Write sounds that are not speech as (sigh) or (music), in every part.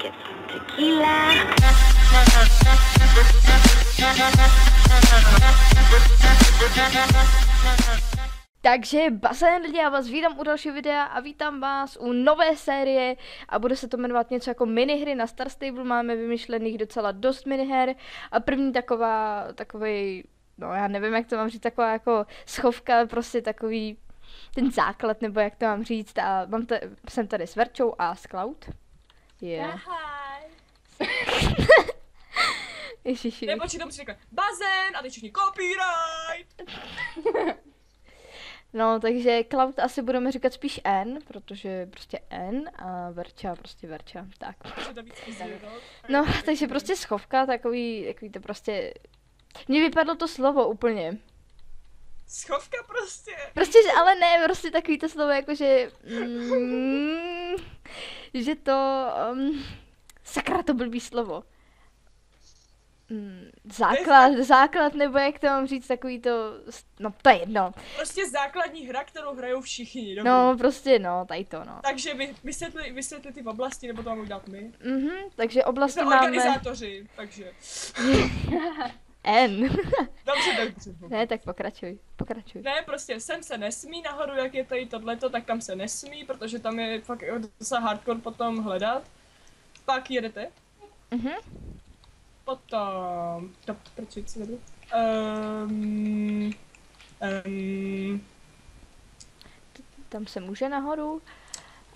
get some tequila. Takže bazén lidi, já vás vítám u dalšího videa a vítám vás u nové série a bude se to jmenovat něco jako minihry na Star Stable, máme vymyšlených docela dost miniher a první taková, takový, no já nevím jak to mám říct, taková jako schovka, prostě takový ten základ, nebo jak to mám říct a mám to, jsem tady s Verčou a s Cloud. Yeah. (laughs) Ježiši. Nepočítám si řekne bazén a teď všichni copyright. (laughs) No, takže Cloud asi budeme říkat spíš N, protože prostě N a Verča prostě Verča, tak. (laughs) No. No, takže prostě schovka, takový, takový to prostě... Mně vypadlo to slovo úplně. Schovka prostě. Prostě, že- ale ne, prostě takový to slovo, jakože... Mm, že to... Um, sakra, to blbý slovo. Mm, základ, základ, nebo jak to mám říct, takový to... No, to je jedno. Prostě základní hra, kterou hrajou všichni. Dobrý. No, prostě, no, tady to, no. Takže vy, vysvětli, vysvětli ty v oblasti, nebo to mám udělat my. Mhm, takže My oblasti jsme máme organizátoři, takže. (laughs) N. (laughs) Dobře, dobře. ne, tak pokračuj, pokračuj. Ne, prostě sem se nesmí nahoru, jak je tady tohleto, tak tam se nesmí, protože tam je fakt docela hardcore potom hledat. Pak jedete, Mhm. potom... To, proč co nebudu? Um, um, Tam se může nahoru.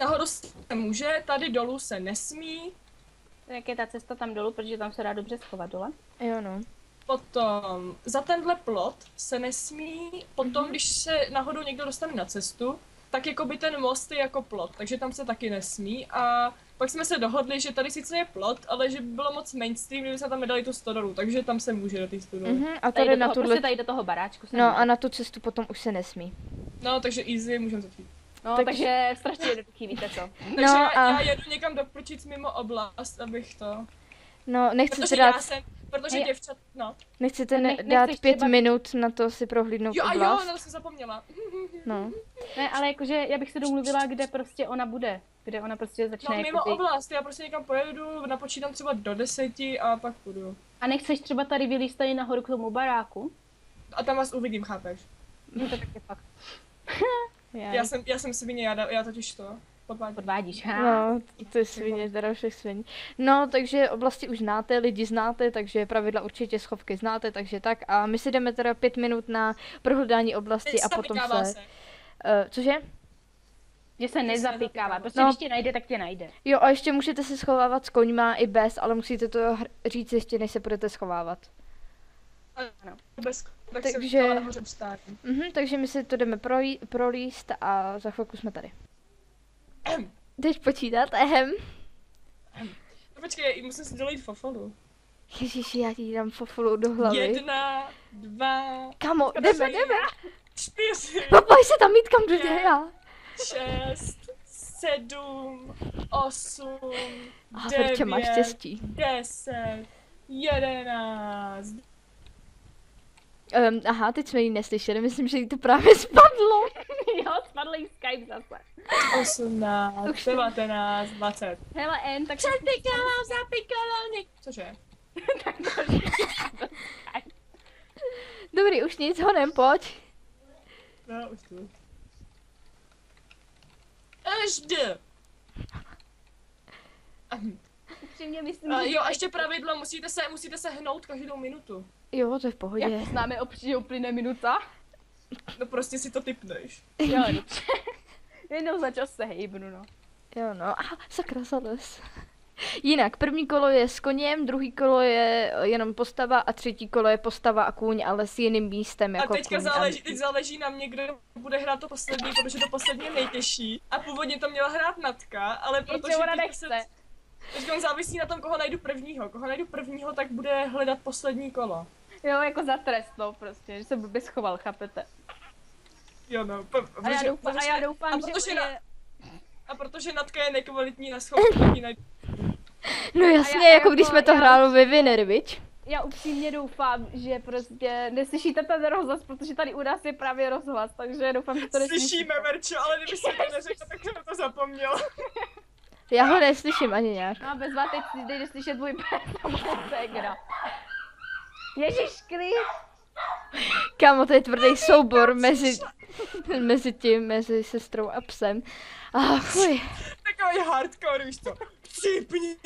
nahoru se může, tady dolů se nesmí, Jak je ta cesta tam dolů, protože tam se dá dobře schovat dole? Jo, no. Potom za tenhle plot se nesmí, potom když se nahoru někdo dostane na cestu, tak jako by ten most je jako plot, takže tam se taky nesmí a pak jsme se dohodli, že tady sice je plot, ale že by bylo moc mainstream, kdyby jsme tam nedali tu stodoru, takže tam se může do té stodory. Mhm, a Tady, tady do na toho, tuhle... prostě tady do toho baráčku se No může. a na tu cestu potom už se nesmí. No, takže easy, můžeme začít. no takže- takže strašně jednoduchý, víte co? (laughs) Takže No já, a- já jedu někam do prčic mimo oblast, abych to... No, nechcete Protože dát, já jsem, protože Hej. děvčat, no. nechcete Ne- dát pět třeba- minut na to si prohlídnout Jo a jo, to jsem zapomněla. (laughs) No. Ne, ale jakože já bych se domluvila, kde prostě ona bude. Kde ona prostě začne No mimo jakoby... oblast, já prostě někam pojedu, napočítám třeba do deseti a pak půjdu. A nechceš třeba tady vylíst tady nahoru k tomu baráku? A tam vás uvidím, chápeš? No to tak je fakt. Já (laughs) jsem, já jsem svině, já, já totiž to Podvádíš, ha? No, to je svině, teda všech sviní. No, takže oblasti už znáte, lidi znáte, takže pravidla určitě schovky znáte, takže tak. A my si jdeme teda pět minut na prohledání oblasti a potom Nezapikává se... Uh, cože? Že se nezapikává. Prostě No. když tě najde, tak tě najde. Jo, a ještě můžete se schovávat s koňma i bez, ale musíte to hr- říct ještě, než se budete schovávat. Ano. Bez, tak Takže- se nahoře. Mhm, takže my si to jdeme prolí, prolíst a za chvilku jsme tady. Jdeš počítat? Ehem. No počkej, musím si dolít fofolu. Ježiši, já ti dám fofolu do hlavy. Jedna, dva, Kamo, jdeme, jdeme. čtyři, Papaj se tam mít kam jdu já. šest, sedm, osm, máš devět, štěstí. deset, jedenáct, Um, aha, teď jsme ji neslyšeli, myslím, že jí to právě (laughs) spadlo. jo, spadl jí Skype zase. osmnáct, devatenáct, dvacet. Hele, N, tak... Přepikala, zapikala, něk... Cože? (laughs) Dobrý, už nic, honem, pojď. No, už tu. Až jde. Upřímně myslím, A že... jo, a ještě pravidlo, musíte se, musíte se hnout každou minutu. Jo, to je v pohodě. Jak známe opřímně uplyne minuta? No prostě si to typneš. Jo, dobře. (laughs) Jednou za čas se hejbnu, no. Jo, no, aha, sakra, zales. Jinak, první kolo je s koněm, druhý kolo je jenom postava a třetí kolo je postava a kůň, ale s jiným místem jako a teďka kůň. záleží, teď záleží na mě, kdo bude hrát to poslední, protože to poslední je nejtěžší. A původně to měla hrát Natka, ale protože ona teďka nechce. se... Teď on závisí na tom, koho najdu prvního. Koho najdu prvního, tak bude hledat poslední kolo. Jo, jako za trest, no, prostě, že se blbě schoval, chápete? Jo no, p- A já protože- doufám, a já doufám a že protože, bude... na, a protože Natka je nekvalitní na ji najdu. No jasně, já jako když jako- jsme to já- hráli ve Winner, viď? Já upřímně doufám, že prostě neslyšíte ten rozhlas, protože tady u nás je právě rozhlas, takže doufám, že to neslyšíte. Slyšíme, Verčo, ale kdyby si to neřekl, tak jsem to zapomněl. Já ho neslyším ani nějak. No a bezva, teď si jdeš slyšet můj (laughs) pes moje ségra. Ježíš klid. Kámo, to je tvrdý soubor mezi, mezi tím, mezi sestrou a psem. A fuj. Takový hardcore, víš to. Cipni!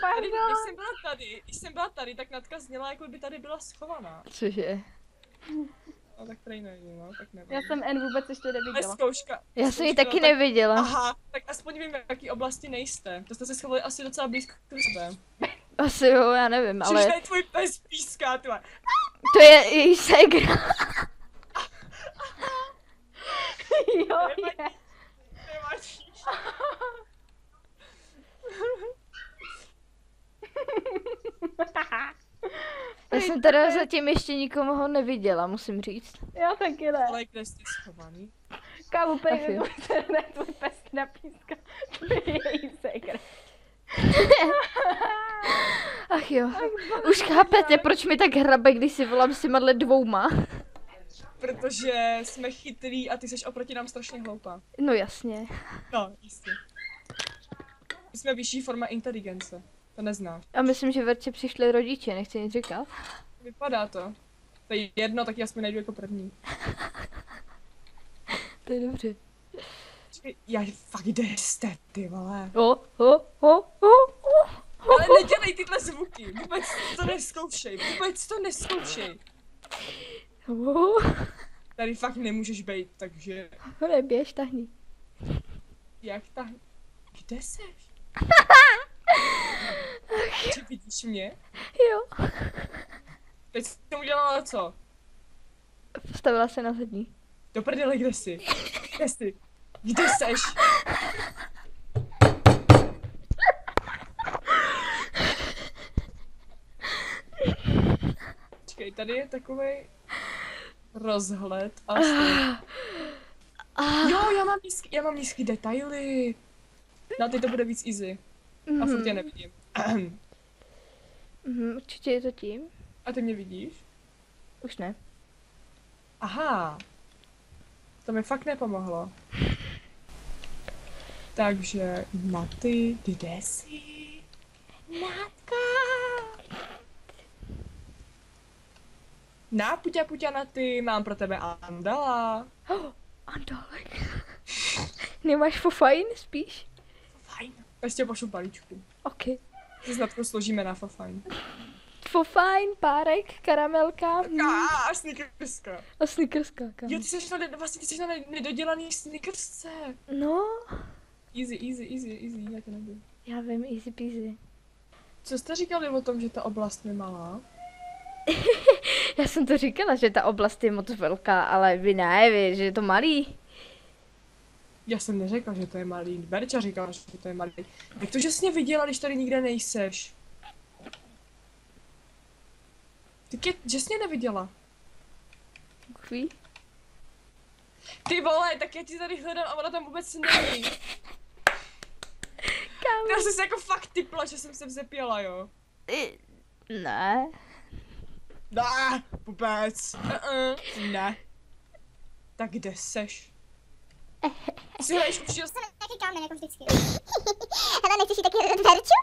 Tady, když Pardon. jsem byla tady, když jsem byla tady, tak Natka zněla, jako by tady byla schovaná. Cože? No tak tady nevím, no, tak nevím. Já jsem N vůbec ještě Ale neviděla. zkouška. Já jsem ji taky tak- neviděla. Aha, tak aspoň vím, v jaký oblasti nejste. To jste se schovali asi docela blízko k sebe. Asi jo, já nevím, Ale... tady tvůj pes píská, ty vole. to je její ségra. (laughs) jo, je. Nevadí. (laughs) (laughs) Já jsem teda zatím ještě nikomu ho neviděla, musím říct. Já taky ne. Ale kde jste schovaný? Kámo, Ach jo. pej, ne, tvůj pes napíska. To je její ségra. (laughs) Ach jo. Už chápete, proč mi tak hrabe, když si volám s těma dvouma. Protože jsme chytrý a ty jsi oproti nám strašně hloupá. No jasně. No, jistě. My jsme vyšší forma inteligence. To neznáš. A myslím, že Verče přišli rodiče, nechci nic říkat. Vypadá to. To je jedno, tak já aspoň najdu jako první. To je dobře. Já fakt kde jste, ty vole. O, o, o, o, o. Ale nedělej tyhle zvuky. Vůbec to neskoušej. Vůbec to neskoušej. o. Tady fakt nemůžeš být, takže Hore, běž, tahni. jak ta... Kde seš? (laughs) (laughs) Že vidíš mě? Jo. Teď jsem udělala co? Postavila se na zadní. Do prdele, kde jsi? Kde jsi? Kde seš? Počkej, tady je takový rozhled a stůl. Jo, já mám, nízký, já mám nízký detaily. Na ty to bude víc easy. A furt tě nevidím. (clears throat) Mhm, určitě je to tím. A ty mě vidíš? Už ne. Aha. To mi fakt nepomohlo. Takže, Naty, kde jsi? Natka! Na puťa puťa Naty, mám pro tebe Andala. Andalek. (laughs) Nemáš fofajn spíš? Fajn. Ještě pošlu balíčku. OK. Natkou složíme na fafajn. Fofajn, párek, karamelka mm, A snickerska. a snickerska. kam. Jo, ty jsi na, vlastně ty jsi na nedodělaný snickersce. No, Easy, easy, easy, easy, já to nebudu. já vím, easy peasy. Co jste říkali o tom, že ta oblast je malá? (laughs) Já jsem to říkala, že ta oblast je moc velká, ale vy ne, vy, že je to malý. Já jsem neřekla, že to je malý. Berča říkala, že to je malý. Jak to, že jsi mě viděla, když tady nikde nejseš? Tak je, že jsi mě neviděla. Ví? Ty vole, tak já ti tady hledám a ona tam vůbec není. Kámo. Já jsem se jako fakt typla, že jsem se vzepěla, jo. I- Ne. Ne, vůbec. Uh-uh, ne. Tak kde seš? Si hraješ určitě Jsem taky kámen, jako vždycky. Hele, nechceš jí taky Verču?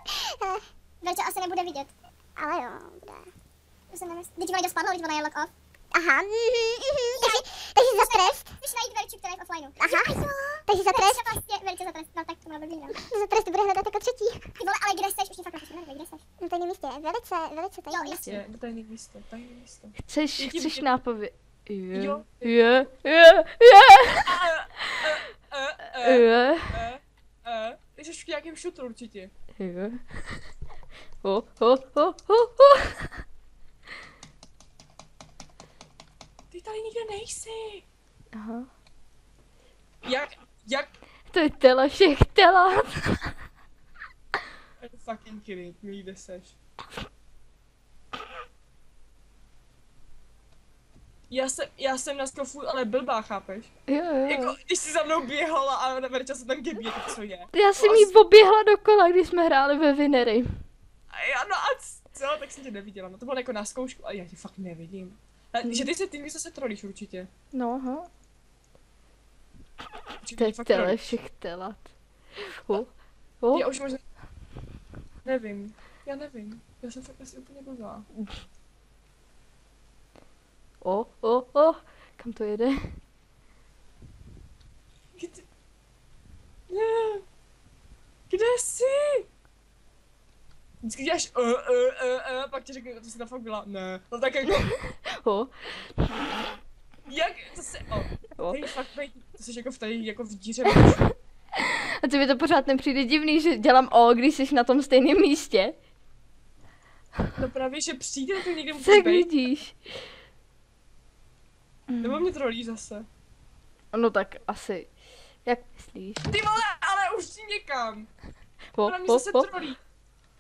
Verča asi nebude vidět. Ale jo, bude. To jsem nemysl... Teď ona jde spadlo, teď ona je lock off. Aha, mhm, mhm, takže, takže za trest. Chceš najít Verču, která je v offlineu. Aha, takže za trest. Verča vlastně, Verča za trest, no tak to má blbý, no. Za trest bude hledat jako třetí. Ty vole, ale kde seš? Už mě fakt napiš, kde seš? Na tajném místě, velice, velice tajné. Jasně, tajný místo, tajný místo. Chceš, Je ti chceš vidět? nápověd? Jo. uh, je, uh, uh. Ty jsi v nějakém šutru určitě. je. O, o, o, o, o. Ty tady nikde nejsi. Aha. Jak, jak, To je tela všech you fucking kidding me, kde seš? Já jsem, já jsem na skofu, ale blbá, chápeš? Jo, jo. Jako, když jsi za mnou běhala a Verča se tam gebě, tak co je? Já jsem jí oběhla dokola, když jsme hráli ve Vinery. A já, no a co? Tak jsem tě neviděla, no to bylo jako na zkoušku, ale já tě fakt nevidím. A, že ty se tím se trolíš určitě. No, aha. Fakt tele všech telat. Oh. Oh. Já už možná... Nevím. Já nevím. Já jsem fakt asi úplně blbá. O, o, o, kam to jede? Kde... Ne. Kde jsi? Vždycky děláš uh, uh, uh, uh, pak ti řeknu, to jsi tam fakt byla. Ne. No tak jako, (laughs) O, jak, to se, oh. o. Hej, fakt, hej, to jsi jako v tady, jako v díře. (laughs) A co mi to pořád nepřijde divný, že dělám O, když jsi na tom stejném místě? No právě, že přijde, to někde (laughs) musí Tak být. vidíš. Nebo mě trolí zase. No tak asi. Jak myslíš? Ty vole, ale už ti někam. (laughs) O, Ona mě o, zase o. trolí.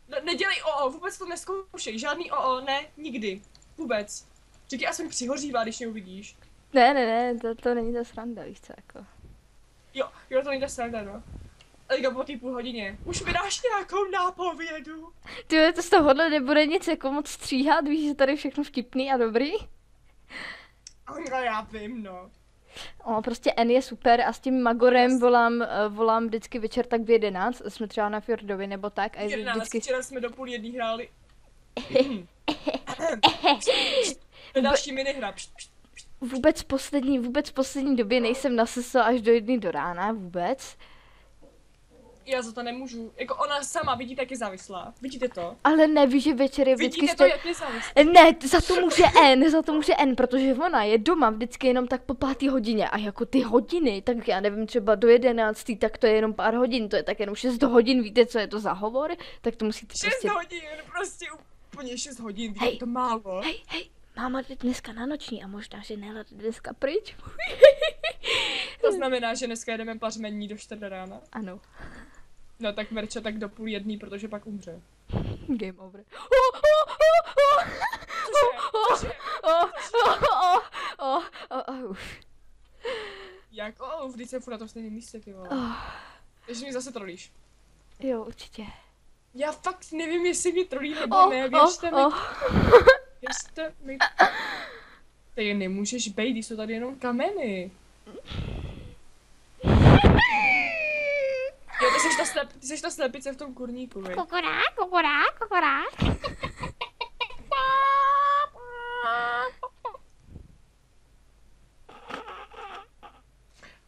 Ne, nedělej OO, vůbec to neskoušej. Žádný OO, ne, nikdy. Vůbec. Říkej, aspoň přihořívá, když mě uvidíš. Ne, ne, ne, to, to není ta sranda, víš co, jako. Jo, jo, to není ta sranda, no. Teďka po té půl hodině. Už mi dáš nějakou nápovědu. Ty to z tohohle nebude nic jako moc stříhat, víš, že tady je všechno vtipný a dobrý? No, já vím, no. O, prostě N je super a s tím Magorem volám, eh, volám vždycky večer tak v 11, jsme třeba na Fjordovi nebo tak a je 11, vždycky... včera jsme do půl jedný hráli. Další minihra. Vůbec poslední, vůbec poslední době nejsem na seso až do jedny do rána, vůbec. Já za to nemůžu. Jako ona sama, vidíte, jak je závislá. Vidíte to? Ale nevíš, že večer je vždycky... Vidíte to, jak je závislá. Ne, za to může N, za to může N, protože ona je doma vždycky jenom tak po pátý hodině a jako ty hodiny, tak já nevím, třeba do jedenáctý, tak to je jenom pár hodin, to je tak jenom 6 hodin, víte, co je to za hovor? Tak to musíte 6 prostě... hodin, prostě úplně 6 hodin, Hej. je to málo. Hej, hej, máma jde dneska na noční a možná, že Nela jde dneska pryč. To znamená, že dneska jedeme pařmení do 4 rána. ano, No tak Merča tak do půl jedný, protože pak umře. game over. Oh, oh, oh, oh, oh, oh, oh, oh, oh, oh. Jak? O, vždyť jsem furt na tom stejném místě, ty vole. Oh, Takže mi zase trolíš. jo, určitě. Já fakt nevím, jestli mě trolí nebo Oh, ne, oh, věřte mi. oh. Věřte mi. Ty nemůžeš bejt, jsou tady jenom kameny. (laughs) Jo, ty jsi ta, slep, ty jsi ta slepice v tom kurníku, vej. Kokorá, kokorá, kokorá.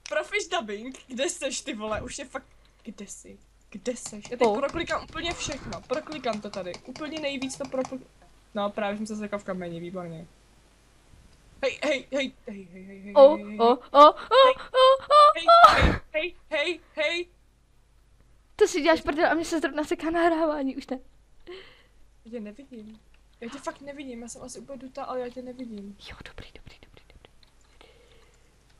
Profish dubbing, kde seš ty vole, už je fakt, kde jsi? Kde seš? Já teď Oh. proklikám úplně všechno, proklikám to tady, úplně nejvíc to proklikám. No právě jsem se zakal v kameni, výborně. Hej, hej, hej, hej, hej, hej, hej, hej, hej, hej, hej, hej, hej. To si děláš prdel a mě se zrovna seká nahrávání, už ne. Já tě nevidím. Já tě fakt nevidím, já jsem asi úplně dutá, ale já tě nevidím. Jo, dobrý, dobrý, dobrý, dobrý.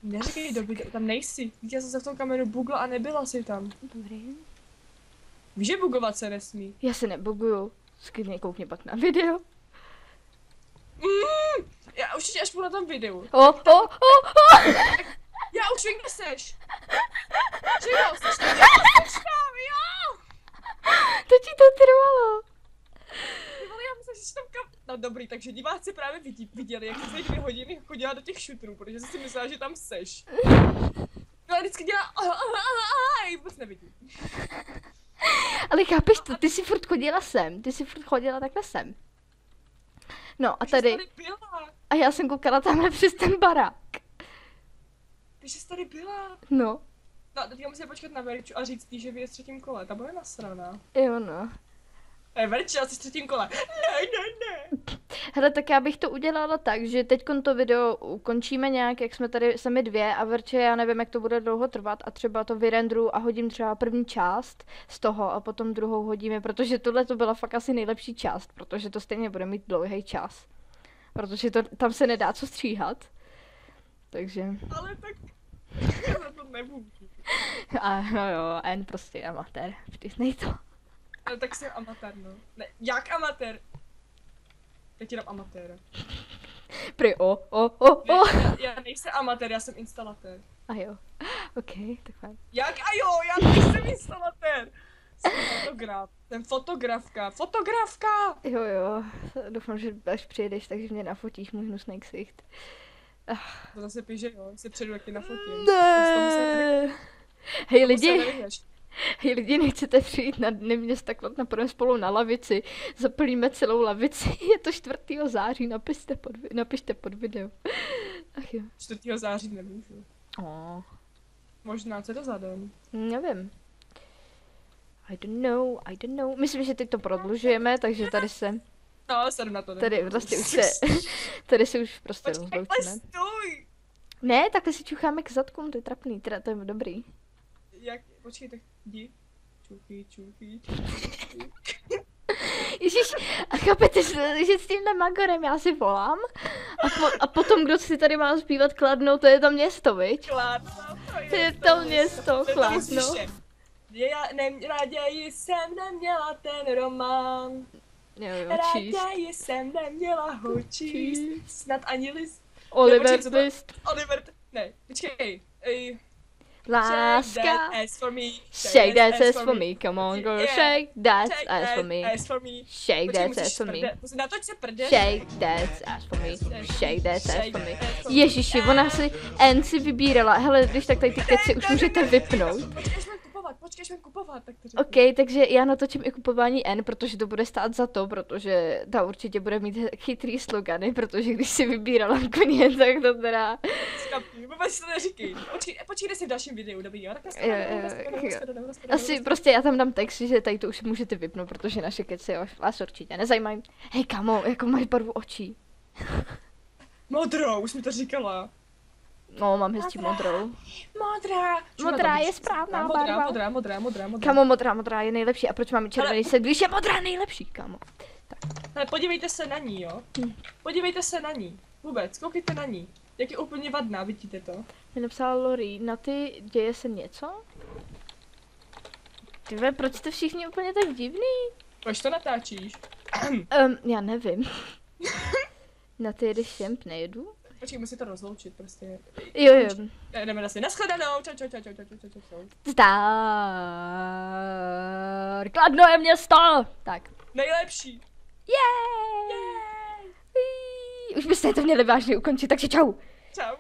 Neříkej doby, tam nejsi. Já jsem se v tom kameru bugla a nebyla si tam. Dobrý. Víš, že bugovat se nesmí. Já se nebuguju. Sklidně koukni pak na video. Mm, já určitě až budu na tom videu. O, o, o, o. Já už vím, kde seš. Že jo, seš tam, jo, seš tam, jo. To ti to trvalo. Ty vole, já myslím, že tam kam... No dobrý, takže diváci právě vidí, viděli, jak jsi dvě hodiny chodila do těch šutrů, protože jsi si myslela, že tam seš. No a vždycky dělá a, a, a vůbec nevidím. Ale chápeš to, ty jsi furt chodila sem, ty jsi furt chodila takhle sem. No a tady, a já jsem koukala tamhle přes ten barák. ty jsi tady byla. No, No, teďka musíme počkat na Verču a říct jí, že vy je v třetím kole, ta bude nasraná. jo no. Eh, Verča, jsi v třetím kole. Ne, ne, ne. Hele, tak já bych to udělala tak, že teď to video ukončíme nějak, jak jsme tady sami dvě a Verče, já nevím, jak to bude dlouho trvat a třeba to vyrendru a hodím třeba první část z toho a potom druhou hodíme, protože tohle to byla fakt asi nejlepší část, protože to stejně bude mít dlouhý čas. Protože to, tam se nedá co stříhat. Takže, Ale tak... (laughs) Já to nemůžu. A no jo, N prostě amatér, vždyť to. Ale tak jsem amatér, no. Ne, jak amatér? Já ti dám amatéra. Prý o, o, o, Ne, o. já, já nejsem amatér, já jsem instalatér. A jo, (laughs) ok, tak fajn. Jak a jo, já nejsem instalatér. Jsem fotograf. Jsem fotografka. Fotografka! Jo, jo, doufám, že až přijedeš, takže mě nafotíš můj hnusný ksicht. To zase píše, jo, se předu, jak tě nafotím. Ne. (laughs) Hej lidi, (laughs) hej lidi, nechcete přijít na dny města Kladna, půjdeme spolu na lavici, zaplníme celou lavici, (laughs) je to 4. září, napište pod, napište pod video. Ach jo. 4. září nemůžu. Oh. Možná, co je to za den? Nevím. I don't know, I don't know. Myslím, že teď to prodlužujeme, takže tady se, No, sedu na to. tady vlastně už se, tady se už prostě Počkej, rozloučíme. stůj! Ne, takhle si čucháme k zadkům, to je trapný, teda to je dobrý. Jak, počkej, tak jdi. Čuchy, čuchy, Ježíš, a chápete, že s tímhle Magorem já si volám a, po, a potom, kdo si tady má zpívat Kladno, to je to město, viď? Kladno, To je to město, Kladno. Já ne, raději jsem neměla ten román. Jo, jo, číst. Raději jsem neměla ho číst. Snad ani list. Oliver počkej, co to- Twist. Oliver, ne, počkej. Ej, Láska. Shake that ass for me. Shake that ass for me, come on girl, Yeah. shake that Shake ass for me. ass for me. Shake that ass for me. prde- musí- Natoč se prde. Shake that ass for me. Shake that ass Shake for me. that ass for me. Ježiši, ona si N si vybírala. Hele, když tak tady ty keci už můžete vypnout. Počkej, až budem kupovat, tak to řekni. OK, takže já natočím i kupování N, protože to bude stát za to, protože ta určitě bude mít chytrý slogany, protože když si vybírala koně, (laughs) tak to teda... Skapni, vůbec to neříkej. Počkej, počkej, si v dalším videu, dobrý, jo? Tak. Asi prostě já tam dám text, že tady to už můžete vypnout, protože naše keci vás- vás určitě nezajímají. Hej kamo, jako máš barvu očí. (laughs) Modrou, už mi to říkala. No, mám hezčí modrou. Modrá. Modrá je správná modrá, barva. Modrá, modrá, modrá, modrá. Kamo, modrá, modrá je nejlepší. A proč máme červený Ale- set, když je modrá nejlepší, kamo? Hele, podívejte se na ní, jo? Hm. Podívejte se na ní. Vůbec, koukejte na ní. Jak je úplně vadná, vidíte to? Mi napsala Lori, na ty děje se něco? Ty vole, proč jste všichni úplně tak divný? Proč to natáčíš? Um, já nevím. (laughs) na ty jedeš šemp, nejedu? Počkej, musí to rozloučit prostě. Jo, jo. Eh, Jdeme na si. Naschledanou. Čau, čau, čau, čau, čau, čau, čau, čau. Zdar. Kladno je město! Tak. Nejlepší. Yay! Už byste to měli vážně ukončit, takže čau. Čau.